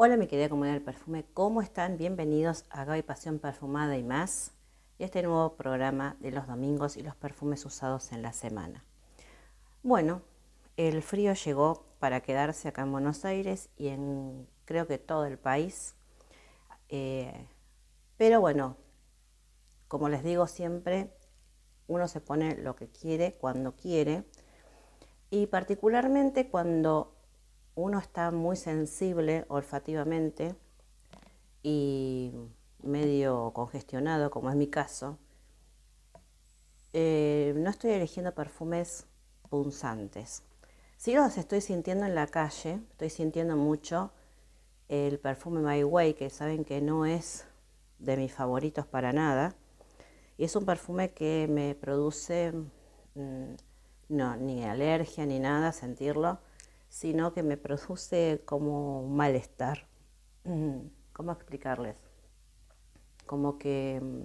Hola mi querida comunidad del perfume, ¿cómo están? Bienvenidos a Gaby Pasión Perfumada y más y este nuevo programa de los domingos y los perfumes usados en la semana. Bueno, el frío llegó para quedarse acá en Buenos Aires y en creo que todo el país. Eh, pero bueno, como les digo siempre, uno se pone lo que quiere cuando quiere y particularmente cuando uno está muy sensible olfativamente y medio congestionado, como es mi caso, eh, no estoy eligiendo perfumes punzantes. Si los estoy sintiendo en la calle, estoy sintiendo mucho el perfume My Way, que saben que no es de mis favoritos para nada. Y es un perfume que me produce, mm, no, ni alergia ni nada sentirlo sino que me produce como un malestar. Mm, ¿Cómo explicarles? Como que mm,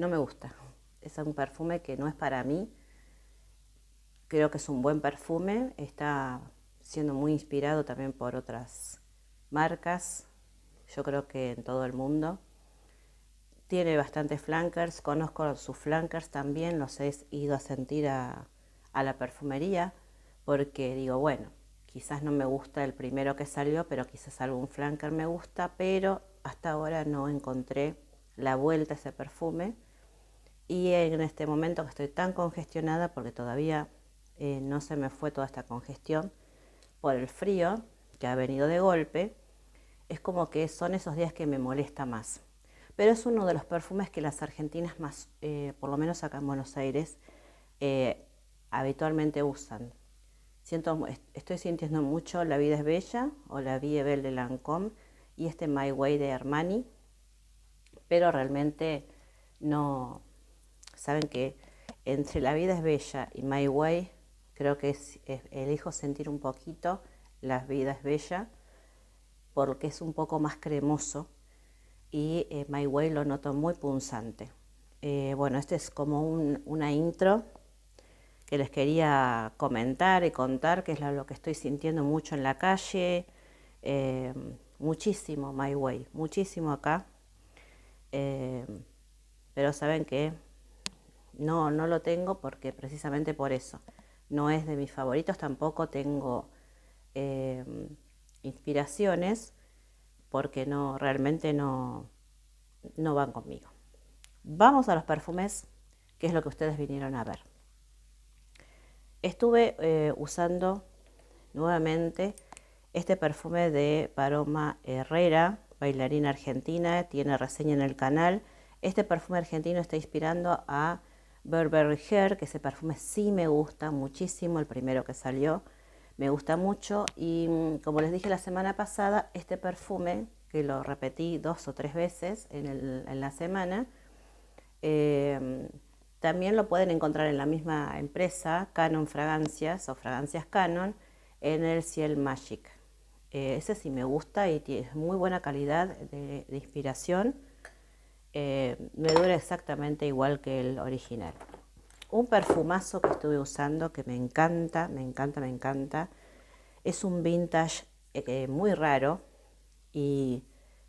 no me gusta. Es un perfume que no es para mí. Creo que es un buen perfume. Está siendo muy inspirado también por otras marcas. Yo creo que en todo el mundo. Tiene bastantes flankers. Conozco sus flankers también. Los he ido a sentir a, a la perfumería porque digo, bueno, Quizás no me gusta el primero que salió, pero quizás algún flanker me gusta, pero hasta ahora no encontré la vuelta a ese perfume. Y en este momento que estoy tan congestionada, porque todavía eh, no se me fue toda esta congestión por el frío que ha venido de golpe, es como que son esos días que me molesta más. Pero es uno de los perfumes que las argentinas más, eh, por lo menos acá en Buenos Aires, eh, habitualmente usan Siento, estoy sintiendo mucho La vida es bella o La vie belle de Lancôme y este My Way de Armani, pero realmente no, saben que entre La vida es bella y My Way creo que elijo sentir un poquito La vida es bella porque es un poco más cremoso y eh, My Way lo noto muy punzante. Eh, bueno, este es como una intro que les quería comentar y contar, que es lo que estoy sintiendo mucho en la calle, eh, muchísimo My Way, muchísimo acá, eh, pero saben que no, no lo tengo porque precisamente por eso, no es de mis favoritos, tampoco tengo eh, inspiraciones porque no, realmente no, no van conmigo. Vamos a los perfumes, que es lo que ustedes vinieron a ver. Estuve eh, usando nuevamente este perfume de Paroma Herrera, bailarina argentina, tiene reseña en el canal. Este perfume argentino está inspirando a Burberry Hair, que ese perfume sí me gusta muchísimo, el primero que salió, me gusta mucho. Y mm, como les dije la semana pasada, este perfume, que lo repetí dos o tres veces en, la semana, eh, también lo pueden encontrar en la misma empresa, Canon Fragancias o Fragancias Canon, en el Ciel Magic. Eh, ese sí me gusta y tiene muy buena calidad de, inspiración. Eh, me dura exactamente igual que el original. Un perfumazo que estuve usando que me encanta, me encanta, me encanta. Es un vintage eh, muy raro y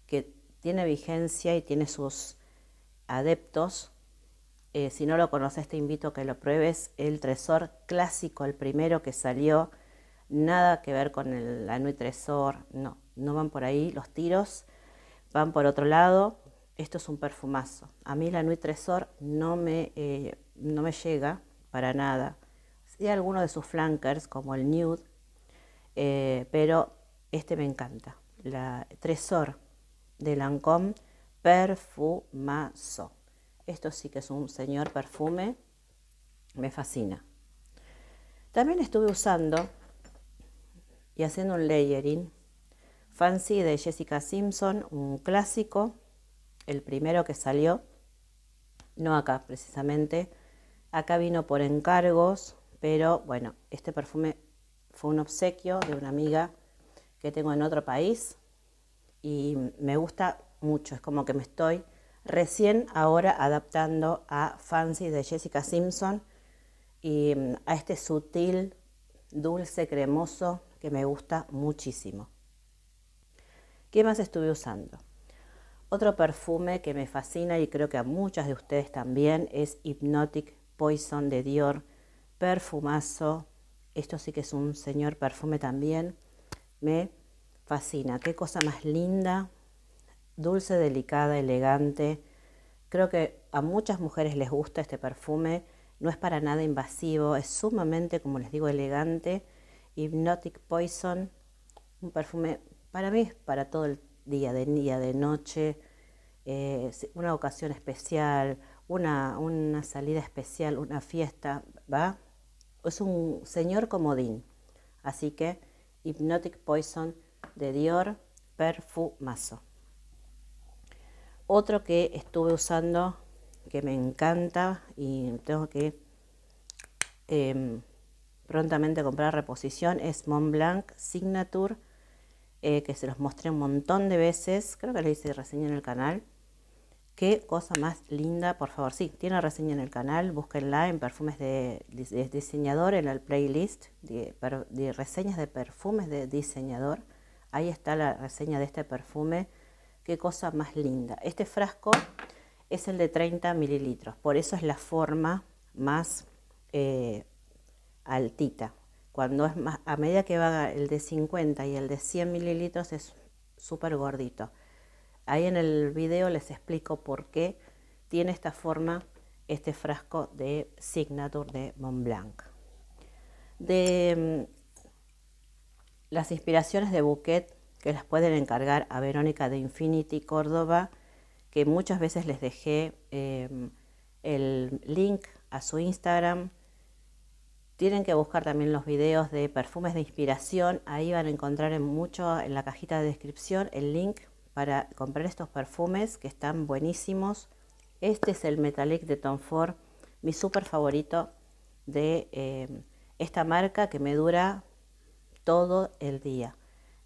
que tiene vigencia y tiene sus adeptos eh, si no lo conoces, te invito a que lo pruebes. El Tresor clásico, el primero que salió, nada que ver con el, la Nuit Tresor, no, no van por ahí. Los tiros van por otro lado. Esto es un perfumazo. A mí la Nuit Tresor no me, eh, no me llega para nada. Sí, alguno de sus flankers, como el Nude, eh, pero este me encanta. La Tresor de Lancôme Perfumazo. Esto sí que es un señor perfume, me fascina. También estuve usando y haciendo un layering Fancy de Jessica Simpson, un clásico, el primero que salió, no acá precisamente, acá vino por encargos, pero bueno, este perfume fue un obsequio de una amiga que tengo en otro país y me gusta mucho, es como que me estoy recién ahora adaptando a Fancy de Jessica Simpson y mm, a este sutil, dulce, cremoso que me gusta muchísimo. ¿Qué más estuve usando? Otro perfume que me fascina y creo que a muchas de ustedes también es Hypnotic Poison de Dior. Perfumazo. Esto sí que es un señor perfume también. Me fascina. Qué cosa más linda. Dulce, delicada, elegante. Creo que a muchas mujeres les gusta este perfume. No es para nada invasivo. Es sumamente, como les digo, elegante. Hypnotic Poison. Un perfume para mí para todo el día, de día, de noche, eh, una ocasión especial, una, una salida especial, una fiesta, ¿va? Es un señor comodín. Así que Hypnotic Poison de Dior Perfumazo. Otro que estuve usando que me encanta y tengo que em, prontamente comprar reposición es Montblanc Signature eh, que se los mostré un montón de veces, creo que le hice reseña en el canal. Qué cosa más linda, por favor, sí, tiene reseña en el canal, búsquenla en perfumes de, diseñador, en el playlist de, de, reseñas de perfumes de diseñador. Ahí está la reseña de este perfume, qué cosa más linda. Este frasco es el de 30 mililitros, por eso es la forma más eh, altita, cuando es más, a medida que va el de 50 y el de 100 mililitros es súper gordito. Ahí en el video les explico por qué tiene esta forma este frasco de Signature de Montblanc. De mm, las inspiraciones de Bouquet que las pueden encargar a Verónica de Infinity Córdoba, que muchas veces les dejé em, el link a su Instagram tienen que buscar también los videos de perfumes de inspiración. Ahí van a encontrar en mucho en la cajita de descripción el link para comprar estos perfumes que están buenísimos. Este es el Metallic de Tom Ford, mi súper favorito de eh, esta marca que me dura todo el día.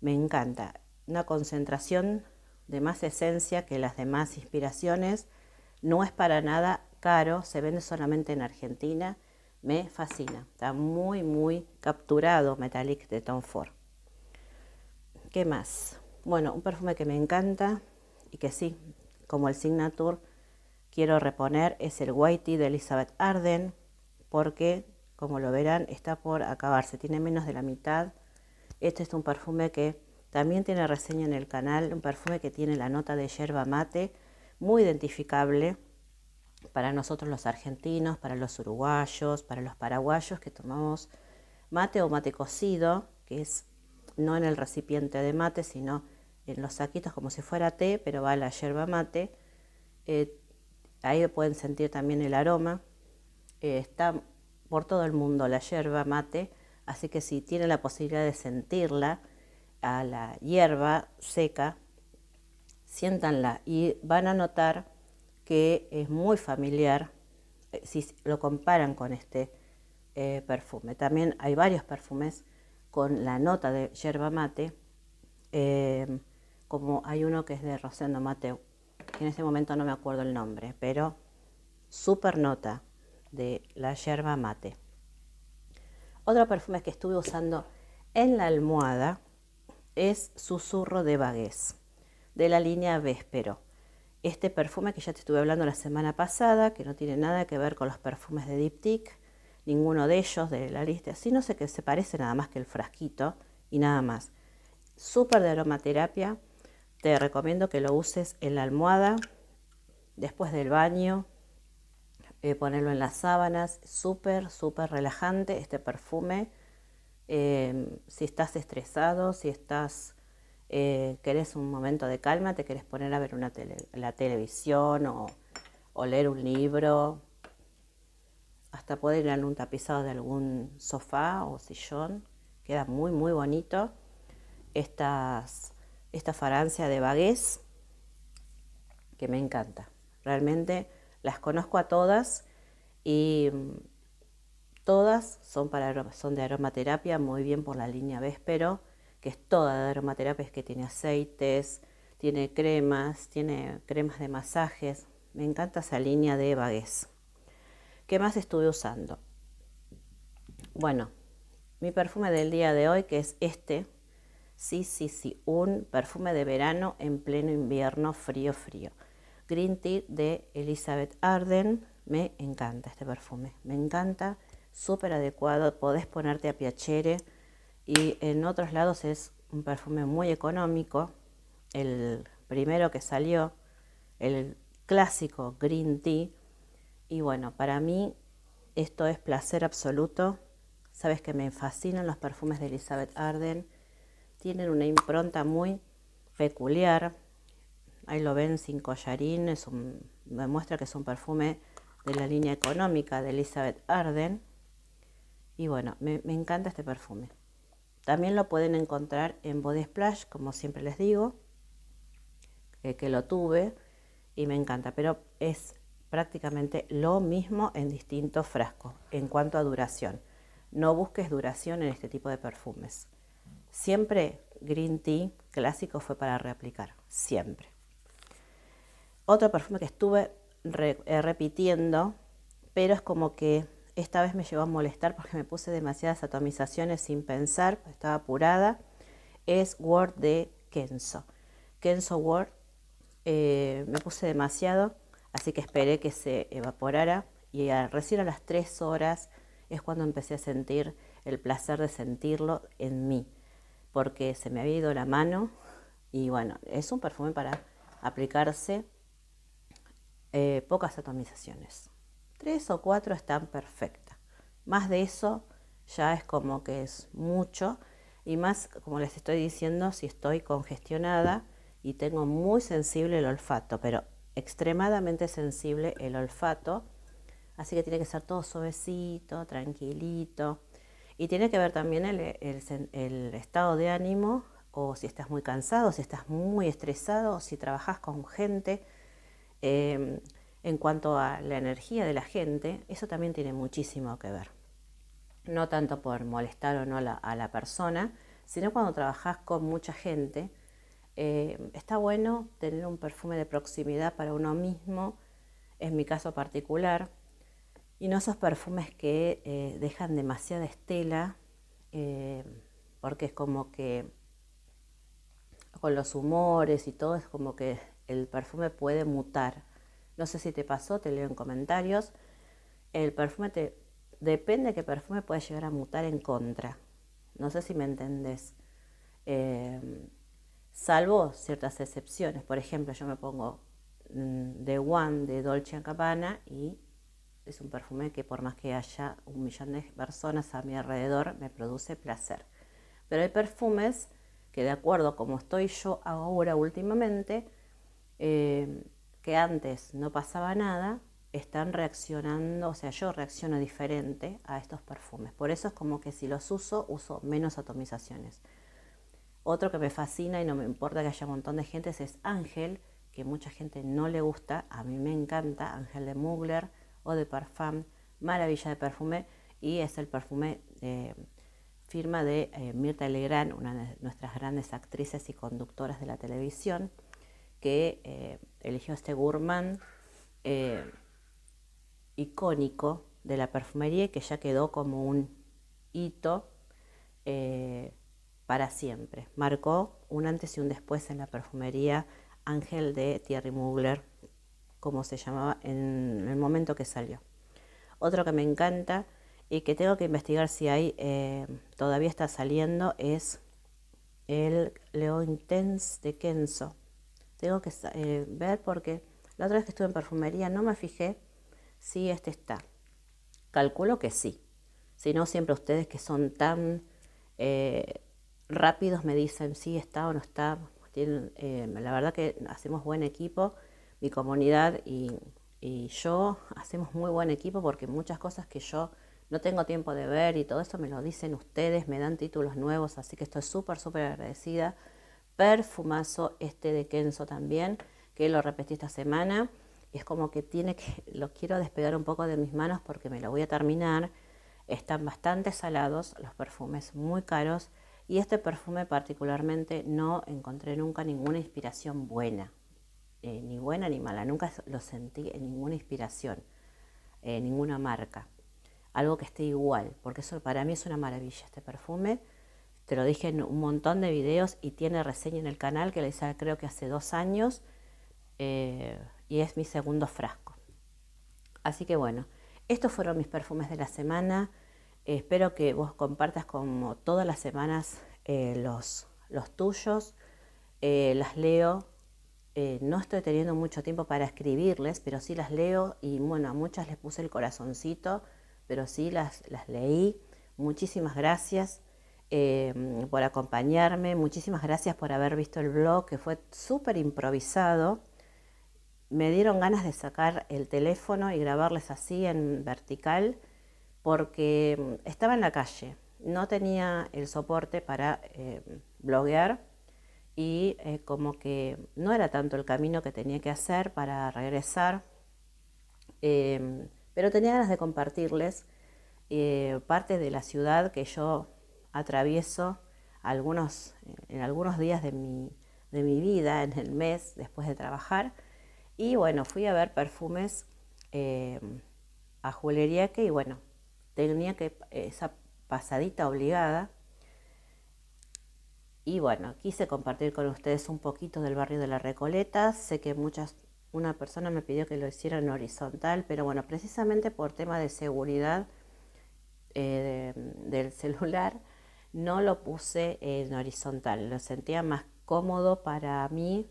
Me encanta. Una concentración de más esencia que las demás inspiraciones. No es para nada caro, se vende solamente en Argentina me fascina. Está muy, muy capturado Metallic de Tom Ford. ¿Qué más? Bueno, un perfume que me encanta y que sí, como el Signature, quiero reponer es el Whitey de Elizabeth Arden, porque, como lo verán, está por acabarse. Tiene menos de la mitad. Este es un perfume que también tiene reseña en el canal, un perfume que tiene la nota de yerba mate, muy identificable para nosotros los argentinos, para los uruguayos, para los paraguayos que tomamos mate o mate cocido, que es no en el recipiente de mate, sino en los saquitos como si fuera té, pero va la yerba mate. Eh, ahí pueden sentir también el aroma. Eh, está por todo el mundo la yerba mate, así que si tienen la posibilidad de sentirla a la hierba seca, siéntanla y van a notar que es muy familiar eh, si lo comparan con este eh, perfume. También hay varios perfumes con la nota de yerba mate, em, como hay uno que es de Rosendo Mateo, en este momento no me acuerdo el nombre, pero super nota de la yerba mate. Otro perfume que estuve usando en la almohada es Susurro de Bagués, de la línea Véspero este perfume que ya te estuve hablando la semana pasada, que no tiene nada que ver con los perfumes de Diptyque, ninguno de ellos de la lista, no sé que se parece nada más que el frasquito y nada más. Súper de aromaterapia, te recomiendo que lo uses en la almohada, después del baño, eh, ponerlo en las sábanas, súper, súper relajante este perfume. Eh, si estás estresado, si estás eh, querés un momento de calma, te querés poner a ver una la televisión o, leer un libro, hasta poder ir en un tapizado de algún sofá o sillón, queda muy muy bonito. Estas, esta farancia de vagués que me encanta. Realmente las conozco a todas y mm, todas son, para, son de aromaterapia, muy bien por la línea Véspero que es toda de aromaterapia, que tiene aceites, tiene cremas, tiene cremas de masajes. Me encanta esa línea de Bagués. ¿Qué más estuve usando? Bueno, mi perfume del día de hoy, que es este, Sí, sí, sí, un perfume de verano en pleno invierno, frío, frío. Green Tea de Elizabeth Arden. Me encanta este perfume, me encanta, súper adecuado. Podés ponerte a piacere y en otros lados es un perfume muy económico. El primero que salió, el clásico Green Tea. Y bueno, para mí esto es placer absoluto. Sabes que me fascinan los perfumes de Elizabeth Arden tienen una impronta muy peculiar. Ahí lo ven sin collarín, es un, me muestra que es un perfume de la línea económica de Elizabeth Arden. Y bueno, me, encanta este perfume. También lo pueden encontrar en Body Splash, como siempre les digo, eh, que lo tuve y me encanta, pero es prácticamente lo mismo en distintos frascos en cuanto a duración. No busques duración en este tipo de perfumes. Siempre Green Tea clásico fue para reaplicar, siempre. Otro perfume que estuve eh, repitiendo, pero es como que esta vez me llevó a molestar porque me puse demasiadas atomizaciones sin pensar, estaba apurada, es Word de Kenzo. Kenzo Word, eh, me puse demasiado, así que esperé que se evaporara y recién a las tres horas es cuando empecé a sentir el placer de sentirlo en mí porque se me había ido la mano y bueno, es un perfume para aplicarse eh, pocas atomizaciones. Tres o cuatro están perfectas. Más de eso ya es como que es mucho y más, como les estoy diciendo, si estoy congestionada y tengo muy sensible el olfato, pero extremadamente sensible el olfato, así que tiene que ser todo suavecito, tranquilito. Y tiene que ver también el, estado de ánimo o si estás muy cansado, si estás muy estresado, si trabajas con gente. Em, en cuanto a la energía de la gente, eso también tiene muchísimo que ver. No tanto por molestar o no a la persona, sino cuando trabajas con mucha gente. Em, está bueno tener un perfume de proximidad para uno mismo, en mi caso particular, y no esos perfumes que eh, dejan demasiada estela, eh, porque es como que con los humores y todo es como que el perfume puede mutar. No sé si te pasó, te leo en comentarios. El perfume te depende de qué perfume puede llegar a mutar en contra. No sé si me entendés. Eh, salvo ciertas excepciones. Por ejemplo, yo me pongo mm, The One de Dolce Gabbana y es un perfume que por más que haya un millón de personas a mi alrededor, me produce placer. Pero hay perfumes que de acuerdo a como estoy yo ahora últimamente, eh, que antes no pasaba nada, están reaccionando, o sea, yo reacciono diferente a estos perfumes. Por eso es como que si los uso, uso menos atomizaciones. Otro que me fascina y no me importa que haya un montón de gente es Ángel, que mucha gente no le gusta, a mí me encanta, Ángel de Mugler o de Parfum, maravilla de perfume, y es el perfume de firma de eh, Mirta Legrand, una de nuestras grandes actrices y conductoras de la televisión, que eh, eligió este gourmand eh, icónico de la perfumería que ya quedó como un hito para siempre. Marcó un antes y un después en la perfumería Ángel de Thierry Mugler, como se llamaba en el momento que salió. Otro que me encanta y que tengo que investigar si hay, eh, todavía está saliendo, es el Leo Intense de Kenzo. Tengo que eh, ver porque la otra vez que estuve en perfumería no me fijé si este está. Calculo que sí. Si no, siempre ustedes que son tan eh, rápidos me dicen si está o no está. la verdad que hacemos buen equipo mi comunidad y, yo hacemos muy buen equipo porque muchas cosas que yo no tengo tiempo de ver y todo eso me lo dicen ustedes, me dan títulos nuevos, así que estoy súper, súper agradecida. Perfumazo este de Kenzo también, que lo repetí esta semana. Es como que tiene que, lo quiero despegar un poco de mis manos porque me lo voy a terminar. Están bastante salados, los perfumes muy caros. Y este perfume particularmente no encontré nunca ninguna inspiración buena. Eh, ni buena ni mala, nunca lo sentí en ninguna inspiración, en ninguna marca, algo que esté igual, porque eso para mí es una maravilla este perfume, te lo dije en un montón de videos y tiene reseña en el canal que le hice creo que hace dos años eh, y es mi segundo frasco. Así que bueno, estos fueron mis perfumes de la semana. espero que vos compartas como todas las semanas eh, los, los tuyos. Eh, las leo. no estoy teniendo mucho tiempo para escribirles, pero sí las leo y bueno, a muchas les puse el corazoncito, pero sí las, las leí. Muchísimas gracias. Em, por acompañarme. Muchísimas gracias por haber visto el blog, que fue súper improvisado. Me dieron ganas de sacar el teléfono y grabarles así en vertical, porque em, estaba en la calle, no tenía el soporte para eh, bloguear y eh, como que no era tanto el camino que tenía que hacer para regresar, em, pero tenía ganas de compartirles eh, parte de la ciudad que yo atravieso algunos, en algunos días de mi, de mi vida, en el mes, después de trabajar. Y bueno, fui a ver perfumes eh, a Julería que, y bueno, tenía que esa pasadita obligada. Y bueno, quise compartir con ustedes un poquito del barrio de la Recoleta. Sé que muchas, una persona me pidió que lo hiciera en horizontal, pero bueno, precisamente por tema de seguridad eh, del celular, no lo puse en horizontal, lo sentía más cómodo para mí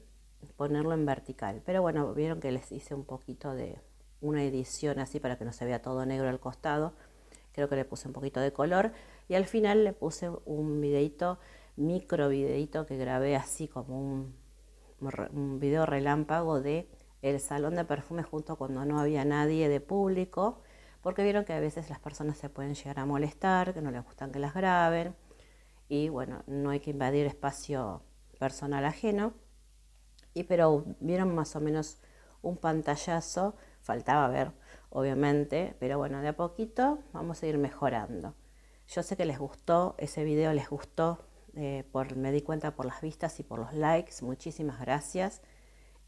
ponerlo en vertical. Pero bueno, vieron que les hice un poquito de una edición así para que no se vea todo negro al costado. Creo que le puse un poquito de color y al final le puse un videito, micro videito que grabé así como un, video relámpago de el salón de perfume junto cuando no había nadie de público, porque vieron que a veces las personas se pueden llegar a molestar, que no les gustan que las graben y bueno, no hay que invadir espacio personal ajeno. Y pero vieron más o menos un pantallazo, faltaba ver, obviamente, pero bueno, de a poquito vamos a ir mejorando. Yo sé que les gustó, ese video les gustó, eh, por, me di cuenta por las vistas y por los likes, muchísimas gracias.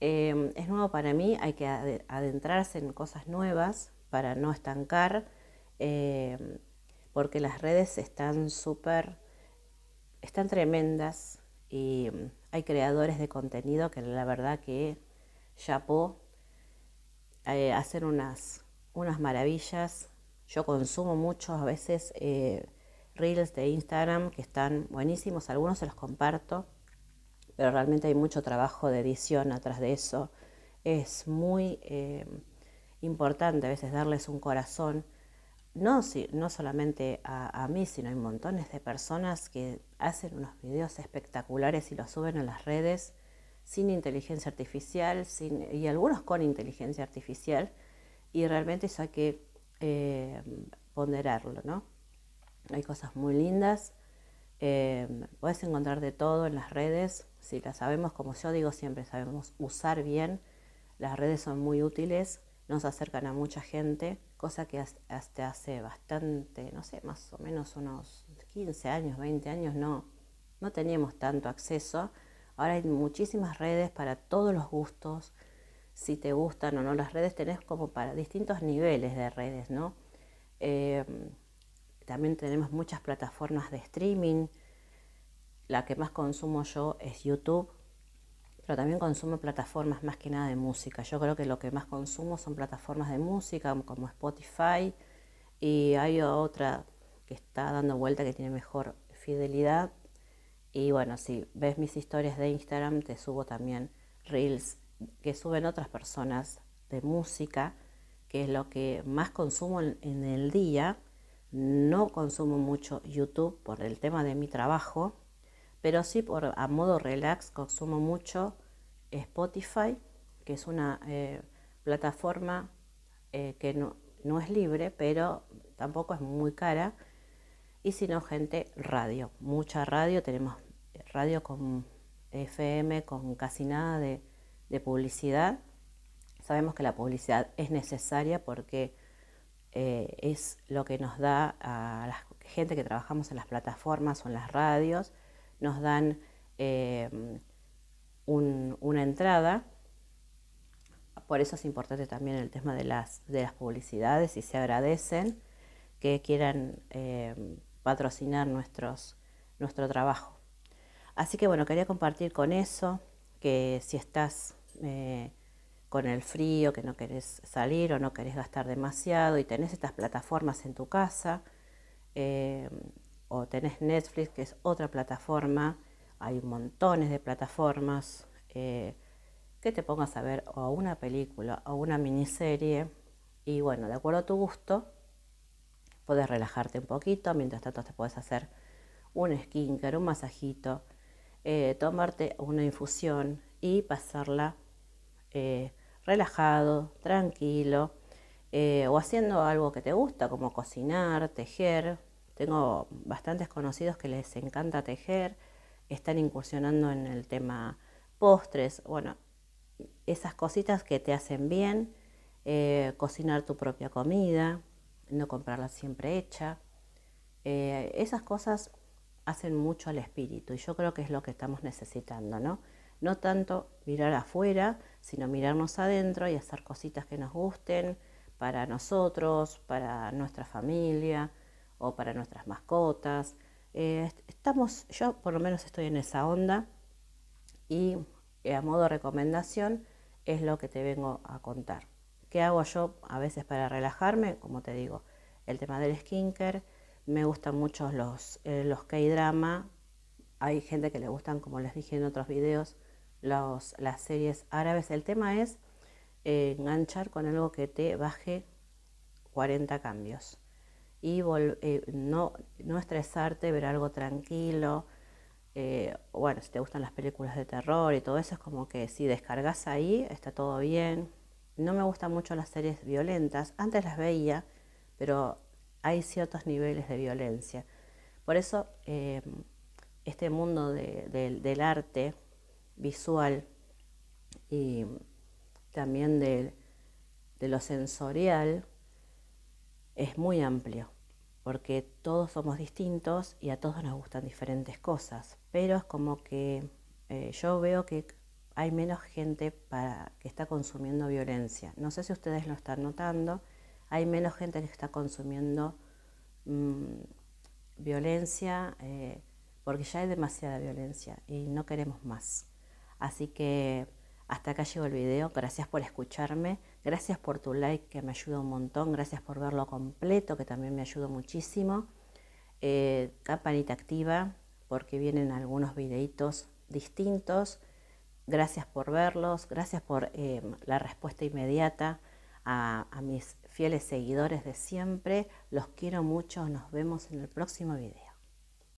Eh, es nuevo para mí, hay que adentrarse en cosas nuevas para no estancar, eh, porque las redes están súper están tremendas y mm, hay creadores de contenido que la verdad que chapó, eh, hacen unas, unas maravillas. Yo consumo mucho a veces eh, reels de Instagram que están buenísimos, algunos se los comparto, pero realmente hay mucho trabajo de edición atrás de eso. Es muy eh, importante a veces darles un corazón no, no solamente a, mí, sino hay montones de personas que hacen unos videos espectaculares y los suben a las redes sin inteligencia artificial y algunos con inteligencia artificial y realmente eso hay que eh, ponderarlo, ¿no? Hay cosas muy lindas, eh, puedes encontrar de todo en las redes, si las sabemos, como yo digo siempre, sabemos usar bien, las redes son muy útiles, nos acercan a mucha gente cosa que hasta hace bastante, no sé, más o menos unos 15 años, 20 años, no, no teníamos tanto acceso. Ahora hay muchísimas redes para todos los gustos, si te gustan o no las redes, tenés como para distintos niveles de redes, ¿no? Em, también tenemos muchas plataformas de streaming. La que más consumo yo es YouTube, pero también consumo plataformas más que nada de música. Yo creo que lo que más consumo son plataformas de música como Spotify y hay otra que está dando vuelta que tiene mejor fidelidad. Y bueno, si ves mis historias de Instagram, te subo también reels que suben otras personas de música, que es lo que más consumo en, el día. No consumo mucho YouTube por el tema de mi trabajo, pero sí por a modo relax consumo mucho Spotify, que es una eh, plataforma eh, que no, no, es libre, pero tampoco es muy cara. Y si no, gente, radio, mucha radio, tenemos radio con FM, con casi nada de, publicidad. Sabemos que la publicidad es necesaria porque eh, es lo que nos da a la gente que trabajamos en las plataformas o en las radios, nos dan una entrada. Por eso es importante también el tema de las, de las publicidades y se agradecen que quieran eh, patrocinar nuestro trabajo. Así que bueno, quería compartir con eso, que si estás eh, con el frío, que no querés salir o no querés gastar demasiado y tenés estas plataformas en tu casa, eh, o tenés Netflix, que es otra plataforma, hay montones de plataformas, eh, que te pongas a ver o una película o una miniserie y bueno, de acuerdo a tu gusto, puedes relajarte un poquito, mientras tanto te puedes hacer un skincare, un masajito, eh, tomarte una infusión y pasarla eh, relajado, tranquilo, o haciendo algo que te gusta, como cocinar, tejer. Tengo bastantes conocidos que les encanta tejer, están incursionando en el tema postres, bueno, esas cositas que te hacen bien, cocinar tu propia comida, no comprarla siempre hecha. esas cosas hacen mucho al espíritu y yo creo que es lo que estamos necesitando, ¿no? No tanto mirar afuera, sino mirarnos adentro y hacer cositas que nos gusten para nosotros, para nuestra familia o para nuestras mascotas. Eh, estamos, yo por lo menos estoy en esa onda y eh, a modo recomendación es lo que te vengo a contar. ¿Qué hago yo a veces para relajarme? Como te digo, el tema del skincare, me gustan mucho los, eh, los K-drama. Hay gente que le gustan, como les dije en otros videos, los, las series árabes. El tema es eh, enganchar con algo que te baje 40 cambios. Y eh, no, no estresarte, ver algo tranquilo. bueno, si te gustan las películas de terror y todo eso, es como que si descargas ahí, está todo bien. No me gustan mucho las series violentas. Antes las veía, pero hay ciertos niveles de violencia. Por eso eh, este mundo del arte visual y también de, lo sensorial es muy amplio, porque todos somos distintos y a todos nos gustan diferentes cosas, pero es como que eh, yo veo que hay menos gente para, que está consumiendo violencia. No sé si ustedes lo están notando, hay menos gente que está consumiendo mm, violencia, eh, porque ya hay demasiada violencia y no queremos más. Así que hasta acá llegó el video, gracias por escucharme, gracias por tu like que me ayuda un montón, gracias por verlo completo que también me ayuda muchísimo. Eh, campanita activa porque vienen algunos videitos distintos. Gracias por verlos, gracias por eh, la respuesta inmediata a, mis fieles seguidores de siempre. Los quiero mucho. Nos vemos en el próximo video.